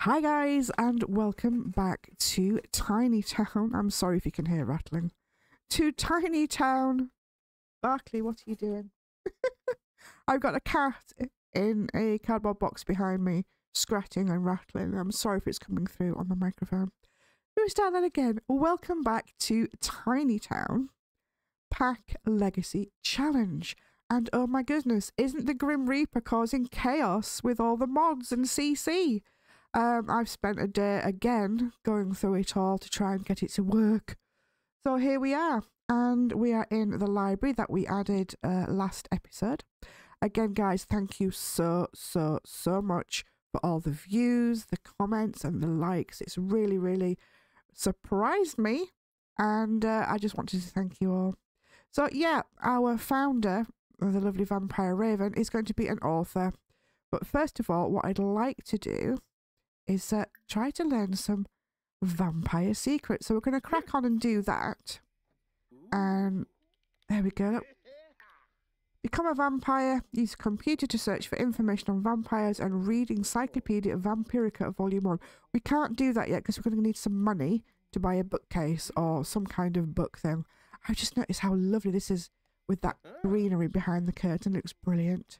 Hi guys and welcome back to Tiny Town. I'm sorry if you can hear rattling. To Tiny Town. Barkley, what are you doing? I've got a cat in a cardboard box behind me, scratching and rattling. I'm sorry if it's coming through on the microphone. Let me start that again. Welcome back to Tiny Town Pack Legacy Challenge. And oh my goodness, isn't the Grim Reaper causing chaos with all the mods and CC? Um, I've spent a day again going through it all to try and get it to work. So here we are, and we are in the library that we added uh, last episode. Again, guys, thank you so, so, so much for all the views, the comments, and the likes. It's really, really surprised me, and uh, I just wanted to thank you all. So, yeah, our founder, the lovely Vampire Raven, is going to be an author. But first of all, what I'd like to do is uh, try to learn some vampire secrets. So we're going to crack on and do that. And there we go. Become a vampire. Use a computer to search for information on vampires and read Encyclopedia Vampirica Volume 1. We can't do that yet because we're going to need some money to buy a bookcase or some kind of book thing. I just noticed how lovely this is with that greenery behind the curtain. It looks brilliant.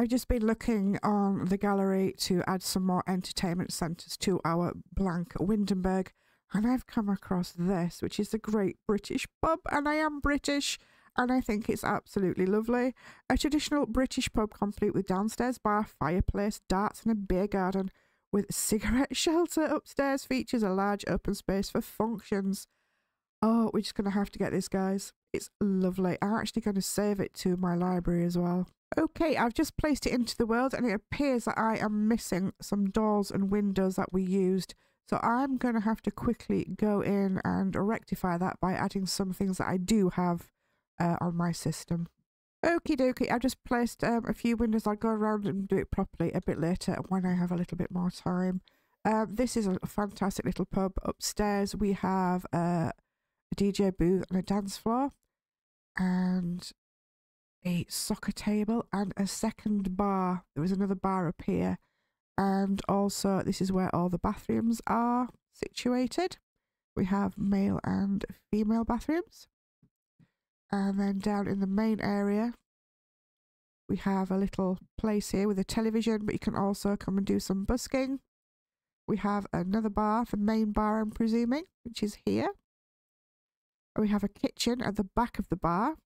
I've just been looking on the gallery to add some more entertainment centres to our blank Windenburg, and I've come across this, which is the Great British Pub, and I am British, and I think it's absolutely lovely. A traditional British pub complete with downstairs bar, fireplace, darts, and a beer garden. With cigarette shelter upstairs features a large open space for functions. Oh, we're just going to have to get this, guys. It's lovely. I'm actually going to save it to my library as well. Okay, I've just placed it into the world and it appears that I am missing some doors and windows that we used. So I'm going to have to quickly go in and rectify that by adding some things that I do have uh, on my system. Okie dokie, I've just placed um, a few windows. I'll go around and do it properly a bit later when I have a little bit more time. Um, this is a fantastic little pub. Upstairs we have uh, a DJ booth and a dance floor. And a soccer table and a second bar. There was another bar up here. And also, this is where all the bathrooms are situated. We have male and female bathrooms. And then down in the main area, we have a little place here with a television, but you can also come and do some busking. We have another bar, the main bar, I'm presuming, which is here. We have a kitchen at the back of the bar,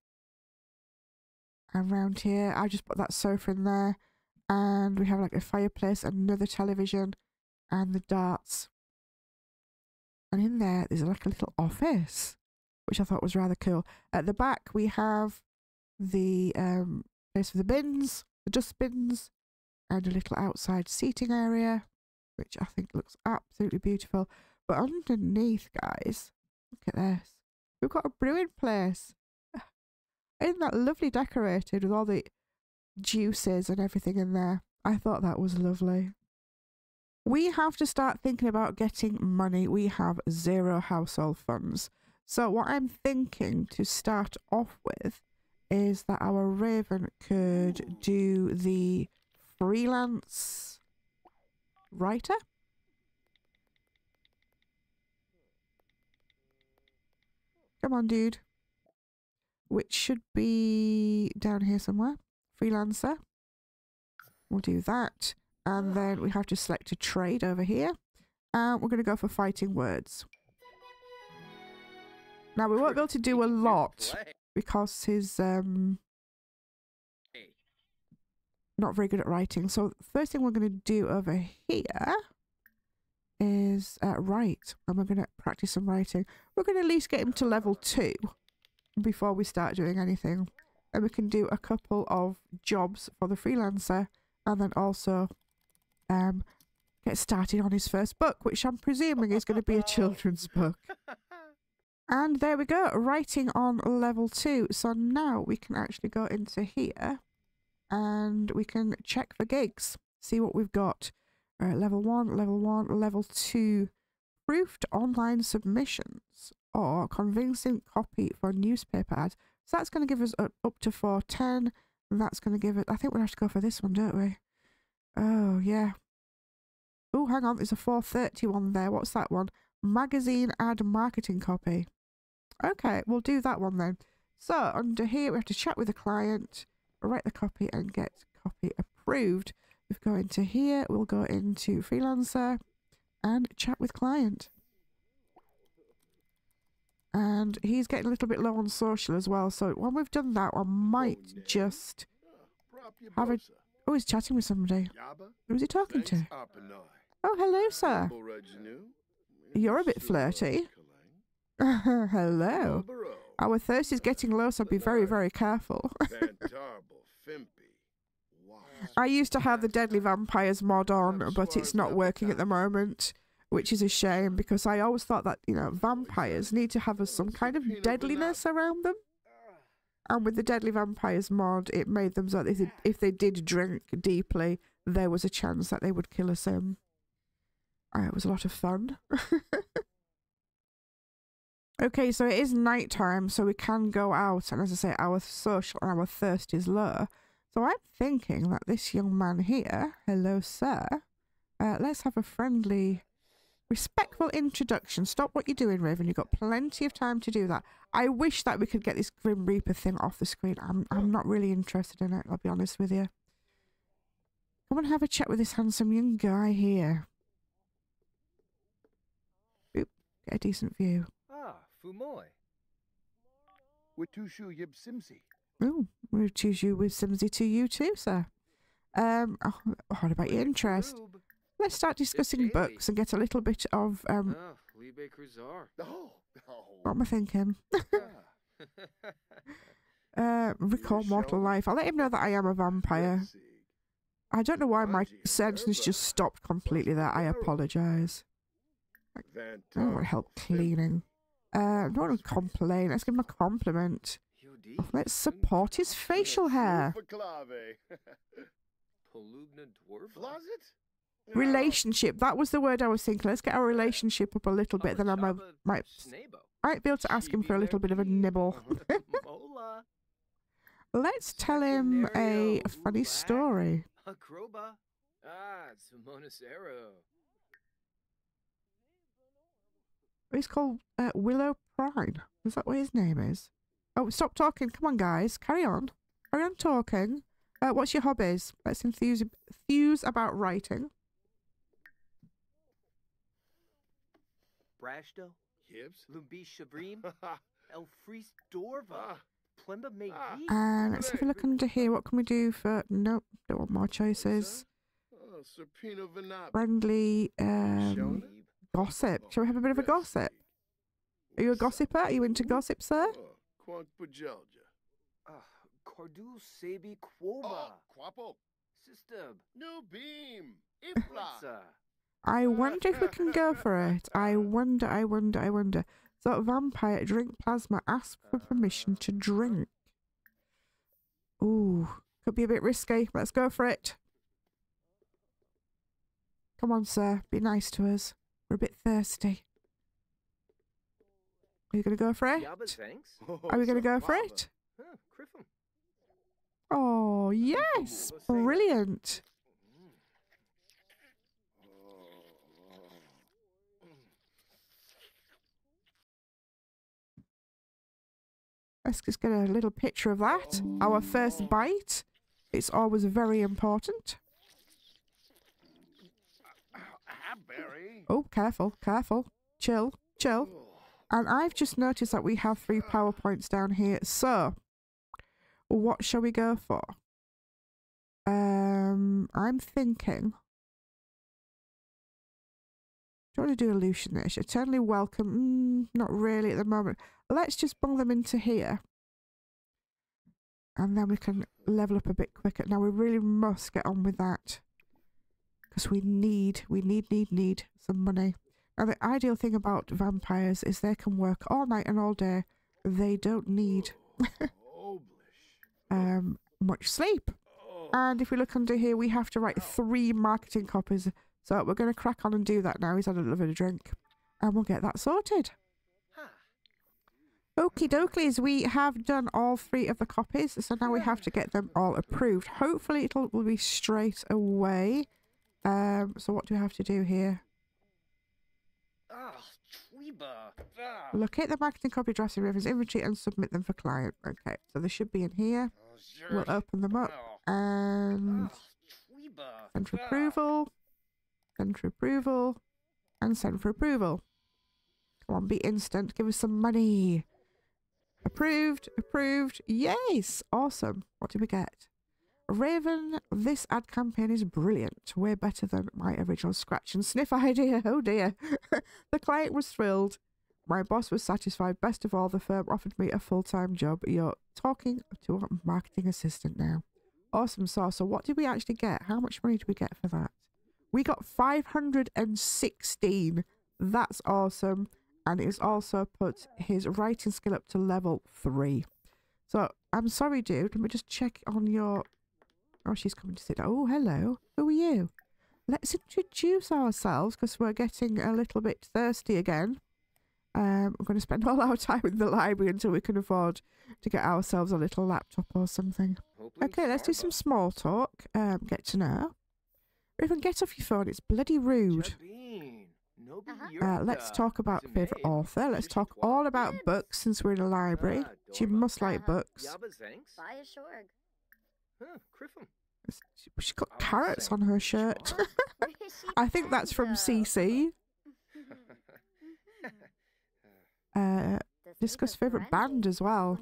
around here. I just put that sofa in there. And we have like a fireplace, another television, and the darts. And in there, there's like a little office, which I thought was rather cool. At the back, we have the um, place for the bins, the dustbins, and a little outside seating area, which I think looks absolutely beautiful. But underneath, guys, look at this. We've got a brewing place. Isn't that lovely decorated with all the juices and everything in there? I thought that was lovely. We have to start thinking about getting money. We have zero household funds. So what I'm thinking to start off with is that our Raven could do the freelance writer. Come on, dude which should be down here somewhere. Freelancer. We'll do that. And then we have to select a trade over here. And we're going to go for fighting words. Now, we won't be able to do a lot because he's um, not very good at writing. So first thing we're going to do over here is uh, write. And we're going to practice some writing. We're going to at least get him to level 2 before we start doing anything. And we can do a couple of jobs for the freelancer and then also um, get started on his first book, which I'm presuming is going to be a children's book. And there we go, writing on level two. So now we can actually go into here and we can check for gigs, see what we've got. level one, level one, level two. Proofed online submissions or convincing copy for newspaper ads. So that's going to give us up to 410. And that's going to give it, I think we'll have to go for this one, don't we? Oh, yeah. Oh, hang on. There's a 431 there. What's that one? Magazine ad marketing copy. Okay, we'll do that one then. So under here, we have to chat with the client, write the copy and get copy approved. We've go into here, we'll go into freelancer and chat with client. And he's getting a little bit low on social as well. So when we've done that, I might just have a... Oh, he's chatting with somebody. Who's he talking to? Oh, hello, sir. You're a bit flirty. hello. Our thirst is getting low, so be very, very careful. I used to have the Deadly Vampires mod on, but it's not working at the moment, which is a shame because I always thought that, you know, vampires need to have a, some kind of deadliness around them. And with the Deadly Vampires mod, it made them so that if they, did drink deeply, there was a chance that they would kill a sim. Uh, it was a lot of fun. okay, so it is night time, so we can go out, and as I say, our social and our thirst is low. So I'm thinking that this young man here, hello sir, uh, let's have a friendly, respectful introduction. Stop what you're doing, Raven. You've got plenty of time to do that. I wish that we could get this Grim Reaper thing off the screen. I'm, I'm not really interested in it, I'll be honest with you. Come and have a chat with this handsome young guy here. Oop, get a decent view. Ah, Fumoy. Witushu Yib Simsi. Oh, we'll choose you with Simsy to you too, sir. Um, oh, what about your interest? Rube. Let's start discussing books and get a little bit of um. Liebe Cruzar. Oh, oh. What am I thinking? Uh, recall mortal life. I'll let him know that I am a vampire. I don't know why my sentence just stopped completely there. I apologise. I don't want Tar- help cleaning. Uh, I don't want to complain. Let's give him a compliment. Yodi. Let's support his facial hair. Closet? Relationship. That was the word I was thinking. Let's get our relationship up a little bit. Then I might, might, might be able to ask him for a little bit of a nibble. Let's tell him a funny story. He's called uh, Willow Prine. Is that what his name is? Oh, stop talking. Come on, guys. Carry on. Carry on talking. Uh, what's your hobbies? Let's enthuse, enthuse about writing. Brashdo. Gibbs? Lumbi Shabrim. El Fries Dorva. ah, Plemba Megi. Ah. And let's have a look under here. What can we do for... Nope, don't want more choices. oh, Serpino Venat. Friendly um, gossip. Shall we have a bit of a gossip? Are you a gossiper? Are you into gossip, sir? Oh, Quank Pajelja. Ah, Cordu Sebi Quoba. Oh, Quapo. Sistub. New Beam. Ifla. Pizza. I wonder if we can go for it. I wonder, I wonder, I wonder. So, vampire, drink plasma, ask for permission to drink. Ooh, could be a bit risky. Let's go for it. Come on, sir. Be nice to us. We're a bit thirsty. Are you going to go for it? Are we going to go for it? Oh, yes. Brilliant. Let's just get a little picture of that. Our first bite. It's always very important. Oh, careful, careful. Chill, chill. And I've just noticed that we have three PowerPoints down here. So, what shall we go for? Um, I'm thinking. Do you want to do Illusionist? Eternally welcome. Mm, not really at the moment. Let's just bung them into here. And then we can level up a bit quicker. Now we really must get on with that. Because we need, we need, need, need some money. Now the ideal thing about vampires is they can work all night and all day. They don't need um much sleep. And if we look under here, we have to write three marketing copies. So we're going to crack on and do that now. He's had a little bit of drink. And we'll get that sorted. Okie dokies, we have done all three of the copies. So now we have to get them all approved. Hopefully it'll will be straight away. Um, so what do we have to do here? Ah. Ah. Locate the marketing copy drafts in Raven's inventory and submit them for client. Okay, so they should be in here. Oh, We'll open them up and ah, send for approval, send for approval, and send for approval. Come on, be instant. Give us some money. Approved, approved. Yes, awesome. What did we get? Raven, this ad campaign is brilliant. Way better than my original scratch and sniff idea. Oh dear. the client was thrilled. My boss was satisfied. Best of all, the firm offered me a full time job. You're talking to a marketing assistant now. Awesome sauce. So, what did we actually get? How much money did we get for that? We got 516. That's awesome. And it's also put his writing skill up to level three. So, I'm sorry, dude. Let me just check on your. Oh, she's coming to sit down. Oh, hello. Who are you? Let's introduce ourselves because we're getting a little bit thirsty again. Um, we're going to spend all our time in the library until we can afford to get ourselves a little laptop or something. Hopefully Okay, let's do some small talk. Um, get to know. Or even get off your phone. It's bloody rude. Jabin. Nobi Uh-huh. Uh, let's talk about favourite author. Let's talk all about books since we're in a library. Ah, She must like books. Yaba Zanks. By a shorg. Huh, Criffum. She's got carrots on her shirt. I think that's from CC. Uh, discuss favourite band as well.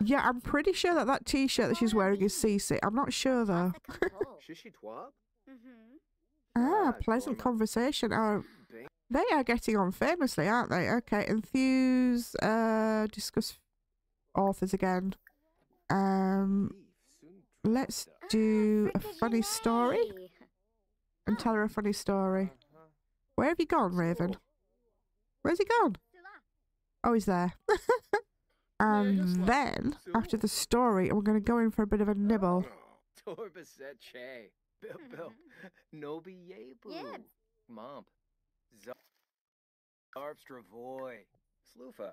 Yeah, I'm pretty sure that that T-shirt that she's wearing is CC. I'm not sure though. Ah, Ah, pleasant conversation. Oh, they are getting on famously, aren't they? Okay, enthuse. Uh, discuss authors again. Um, let's do a funny story and tell her a funny story. Uh-huh. Where have you gone, Raven? Where's he gone? Oh, he's there. and then, after the story, we're going to go in for a bit of a nibble. Torbaset Che. Bill Bill. Nobi Yebu. Yeb. Momp. Zarpstravoy. Sloofa.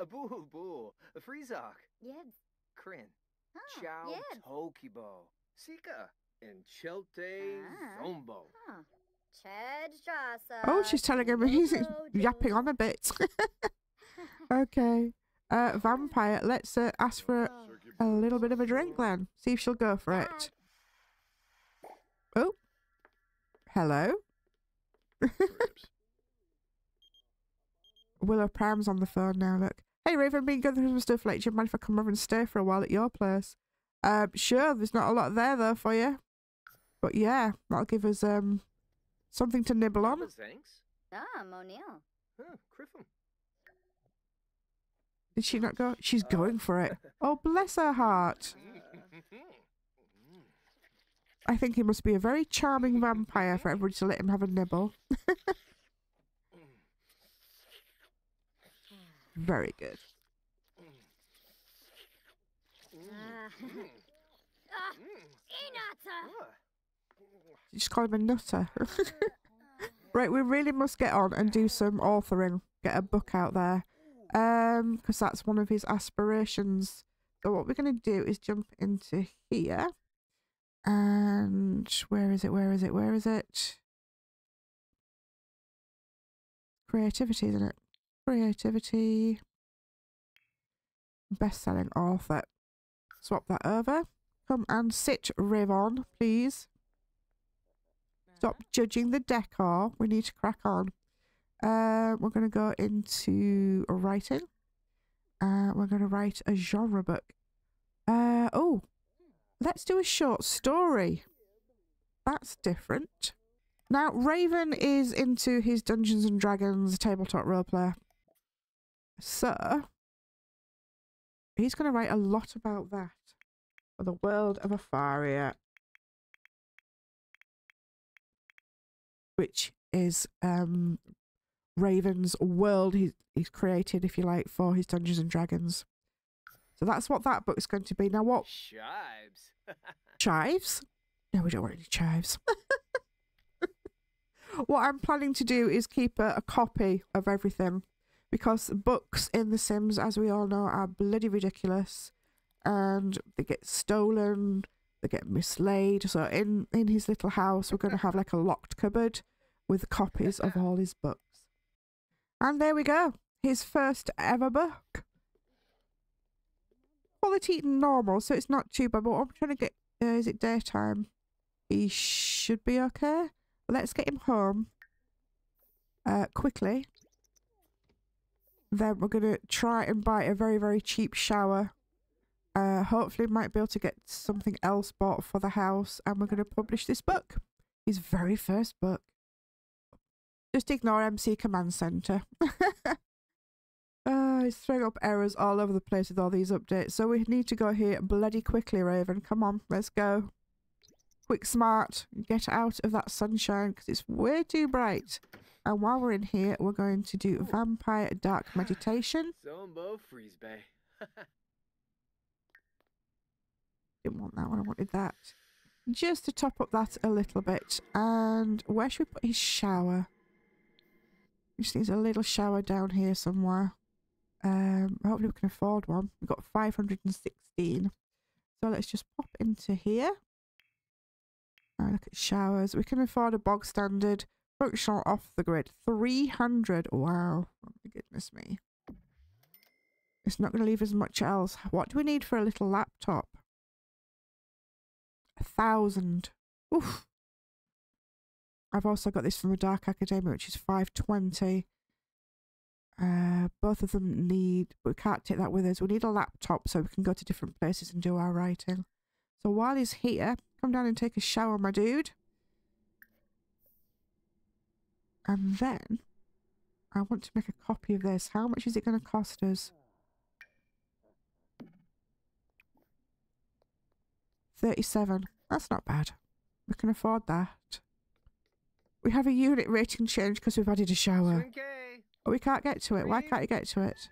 Abu Boo. Freezok. Yebs. Krin. Huh. Chow Yebs. Tokibo. Sika. And Chelte Ah. Zombo. Huh. Ched Oh, she's telling him he's yapping on a bit. okay. Uh, vampire, let's uh, ask for a little bit of a drink then. See if she'll go for it. Oh. Hello. Willow Pram's on the phone now, look. Hey Raven, been going through some stuff late. Do you mind if I come over and stay for a while at your place? Um, sure, there's not a lot there though for you. But yeah, that'll give us um something to nibble on. Yaba Zanks. Ah, Monil. Huh, Criffum. Did she not go? She's going for it. Oh, bless her heart. I think he must be a very charming vampire for everybody to let him have a nibble. Very good. You just call him a nutter. right, we really must get on and do some authoring. Get a book out there. Um, because that's one of his aspirations. So what we're gonna do is jump into here. And where is it? Where is it? Where is it? Creativity, isn't it? Creativity. Best selling author. Swap that over. Come and sit, Rivon, please. Stop judging the decor. We need to crack on. Uh, we're going to go into writing. Uh, we're going to write a genre book. Uh, oh, let's do a short story. That's different. Now, Raven is into his Dungeons and Dragons tabletop roleplay. So, he's going to write a lot about that for the world of Afaria. Which is um, Raven's world he, he's created, if you like, for his Dungeons and Dragons. So that's what that book's going to be. Now, what Shives. chives? No, we don't want any chives. what I'm planning to do is keep a, a copy of everything because books in The Sims, as we all know, are bloody ridiculous. and they get stolen, they get mislaid. So in in his little house, we're going to have like a locked cupboard with copies of all his books. And there we go, his first ever book. Quality normal, so it's not too bad. But I'm trying to get. Uh, is it daytime? He should be okay. Let's get him home. Uh, quickly. Then we're gonna try and buy a very very cheap shower. Uh, hopefully might be able to get something else bought for the house, and we're gonna publish this book. His very first book. Just ignore MC Command Center. Uh, he's throwing up errors all over the place with all these updates. So we need to go here bloody quickly, Raven. Come on, let's go. Quick, smart. Get out of that sunshine because it's way too bright. And while we're in here, we're going to do Vampire Dark Meditation. Zombo Freeze Bay. Didn't want that one, I wanted that. Just to top up that a little bit. And where should we put his shower? Just needs a little shower down here somewhere. Um, hopefully we can afford one. We've got 516. So let's just pop into here. And look at showers. We can afford a bog standard functional off the grid. 300. Wow. Oh goodness me. It's not going to leave us much else. What do we need for a little laptop? A thousand. Oof. I've also got this from the Dark Academia, which is 520. Uh, both of them need, we can't take that with us. We need a laptop so we can go to different places and do our writing. So while he's here, come down and take a shower, my dude. And then I want to make a copy of this. How much is it going to cost us? 37. That's not bad. We can afford that. We have a unit rating change because we've added a shower. But oh, we can't get to it. Why can't you get to it?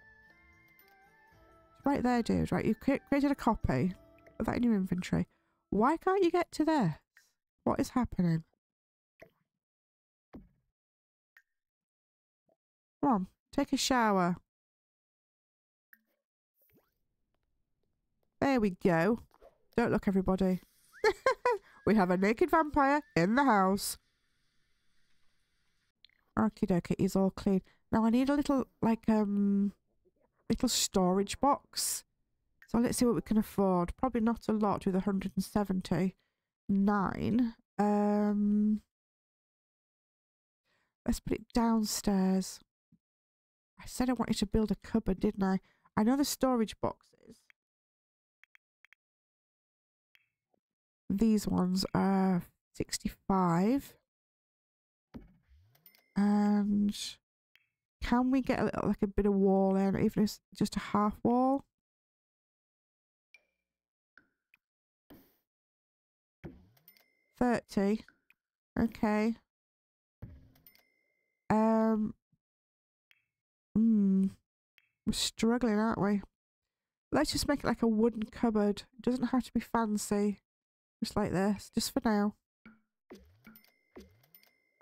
Right there, dude. Right, you've created a copy. Put that in your inventory. Why can't you get to this? What is happening? Come on, take a shower. There we go. Don't look, everybody. we have a naked vampire in the house. Okie dokie, he's all clean. Now I need a little, like, um, little storage box. So let's see what we can afford. Probably not a lot with 179. Um, let's put it downstairs. I said I wanted to build a cupboard, didn't I? I know the storage boxes. These ones are 65. Can we get a little, like a bit of wall in, even if it's just a half wall? Thirty. Okay. Um. Hmm. We're struggling, aren't we? Let's just make it like a wooden cupboard. It doesn't have to be fancy. Just like this, just for now.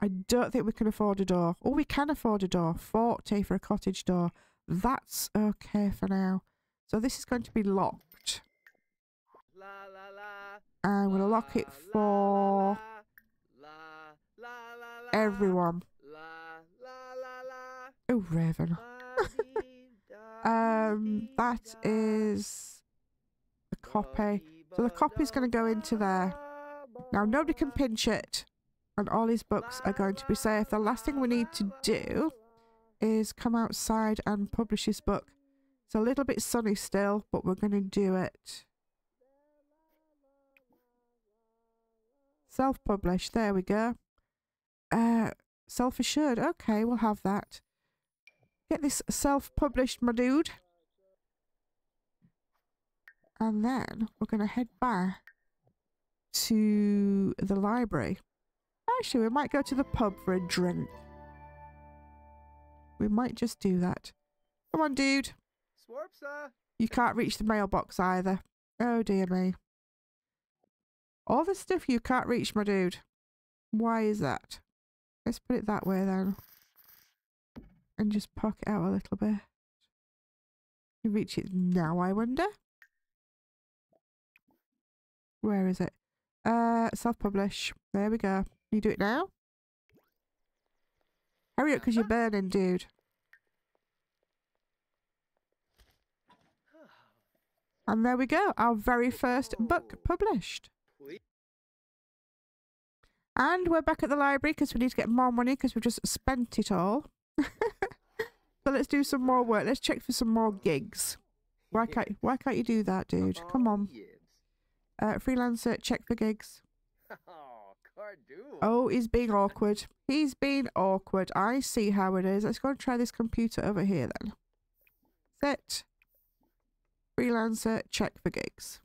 I don't think we can afford a door. Oh, we can afford a door. 40 for a cottage door. That's okay for now. So this is going to be locked. La la la. And we'll lock it for everyone. La la la la. Oh, Raven. Um, that is the copy. So the copy's going to go into there. Now, nobody can pinch it. And all his books are going to be safe. The last thing we need to do is come outside and publish his book. It's a little bit sunny still, but we're going to do it. Self-published. There we go. Uh, self-assured. Okay, we'll have that. Get this self-published, my dude. And then we're going to head back to the library. Actually, we might go to the pub for a drink. We might just do that. Come on, dude. Swarpsa. You can't reach the mailbox either. Oh, dear me. All the stuff you can't reach, my dude. Why is that? Let's put it that way then. And just poke it out a little bit. You reach it now, I wonder? Where is it? Uh, self-publish. There we go. You do it now? Hurry up, because you're burning, dude. And there we go. Our very first book published. And we're back at the library because we need to get more money because we've just spent it all. so let's do some more work. Let's check for some more gigs. Why can't Why can't you do that, dude? Come on. Uh, freelancer, check for gigs. Oh. Oh, he's being awkward. He's being awkward. I see how it is. Let's go and try this computer over here then. Set. Freelancer, check for gigs.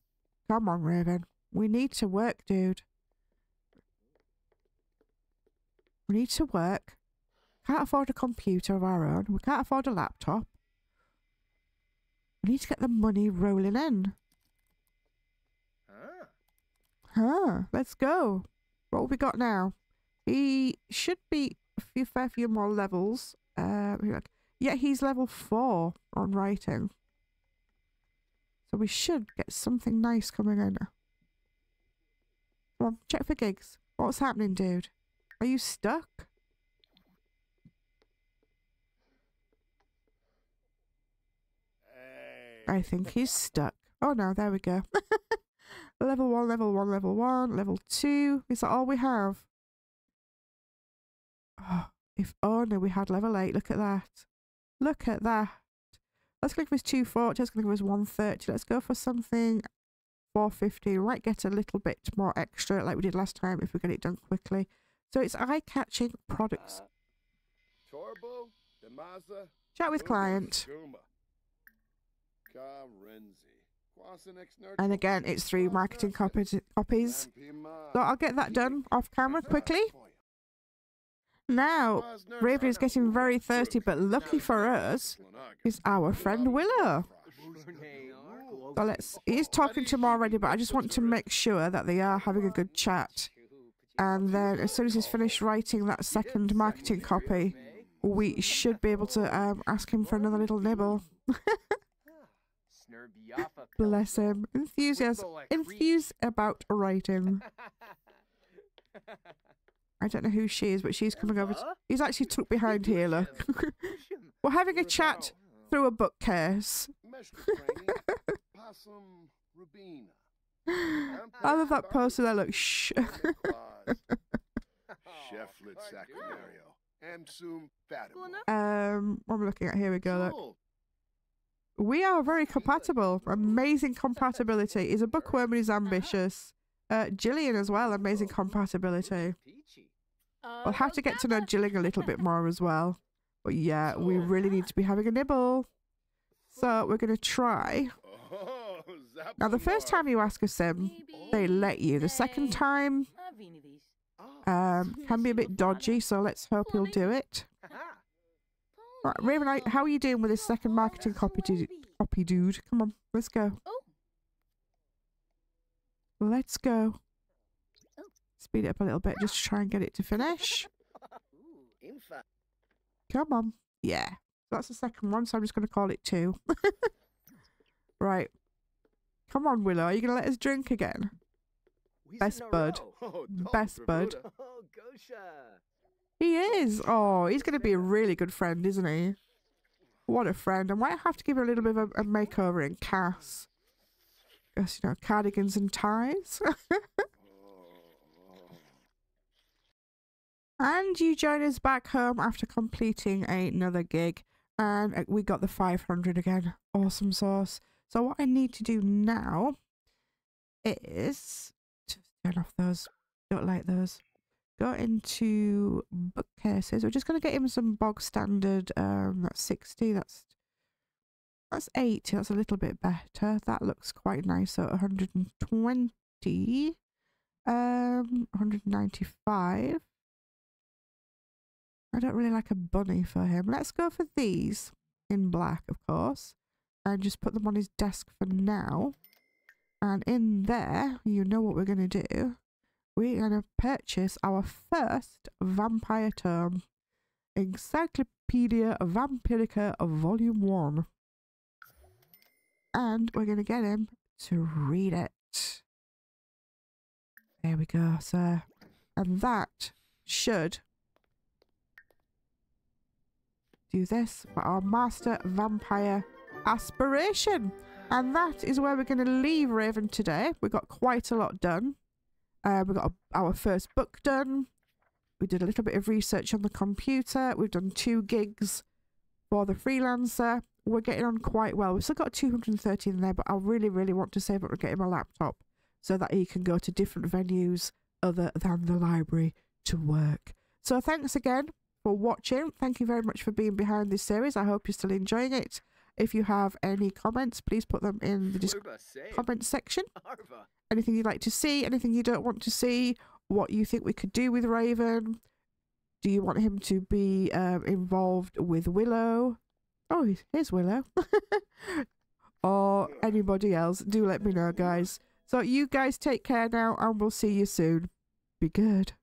Come on, Raven. We need to work, dude. We need to work. Can't afford a computer of our own. We can't afford a laptop. We need to get the money rolling in. Huh? Huh, let's go. What have we got now? He should be a few fair few more levels. Uh, yeah, he's level four on writing. So we should get something nice coming in. Come on, check for gigs. What's happening, dude? Are you stuck? Hey. I think he's stuck. Oh no, there we go. level one, level one, level one, level two. Is that all we have? Oh, if only we had level eight. Look at that. Look at that. Let's click this 240. Let's click this 130. Let's go for something 450. We might get a little bit more extra like we did last time if we get it done quickly. So it's eye-catching products. Uh, Torbo, Demaza, Chat with client. Guma. And again, it's three marketing copies. copies. So I'll get that done off camera quickly. Now, Raven is getting very thirsty, but lucky for us is our friend Willow. So let's. He's talking to him already, but I just want to make sure that they are having a good chat. And then, as soon as he's finished writing that second marketing copy, we should be able to um, ask him for another little nibble. Bless him. Enthusiasm. Enthuse about writing. I don't know who she is, but she's coming over. To, he's actually tucked behind here, look. We're having a chat through a bookcase. Possum Rubina. I love that poster there, look. Shh. Cheflet Sacrinario. Amsum Fatima. um, what am I looking at? Here we go, look. We are very compatible. Amazing compatibility. He's a bookworm and he's ambitious. Uh, Gillian as well, amazing compatibility. We'll have to get to know Gillian a little bit more as well. But yeah, we really need to be having a nibble. So we're going to try. Now, the first time you ask a sim, they let you. The second time um, can be a bit dodgy, so let's hope he'll do it. Right, Raven, I- how are you doing with this second marketing copy, dude? Copy, dude. Come on, let's go. Let's go. Speed it up a little bit just to try and get it to finish. Come on. Yeah. That's the second one, so I'm just going to call it two. right. Come on, Willow. Are you going to let us drink again? Best bud. Best bud. He is. Oh, he's going to be a really good friend, isn't he? What a friend. I might have to give her a little bit of a, a makeover in CAS. Guess, you know, cardigans and ties. and you join us back home after completing another gig. And uh, we got the 500 again. Awesome sauce. So what I need to do now is just turn off those. Don't like those. Go into bookcases. We're just going to get him some bog standard. Um, that's 60. That's that's 80. That's a little bit better. That looks quite nice. So 120. Um, 195. I don't really like a bunny for him. Let's go for these in black, of course, and just put them on his desk for now. And in there, you know what we're going to do. We're going to purchase our first vampire tome. Encyclopedia Vampirica Volume 1. And we're going to get him to read it. There we go, sir. And that should do this for our master vampire aspiration. And that is where we're going to leave Raven today. We got quite a lot done. Uh, we got our first book done. We did a little bit of research on the computer. We've done two gigs for the freelancer. We're getting on quite well. We've still got 230 in there, but I really, really want to save up and get him a laptop so that he can go to different venues other than the library to work. So thanks again for watching. Thank you very much for being behind this series. I hope you're still enjoying it. If you have any comments, please put them in the dis- comment section. Anything you'd like to see, anything you don't want to see, what you think we could do with Raven. Do you want him to be um, involved with Willow? Oh, here's Willow. or anybody else. Do let me know, guys. So you guys take care now, and we'll see you soon. Be good.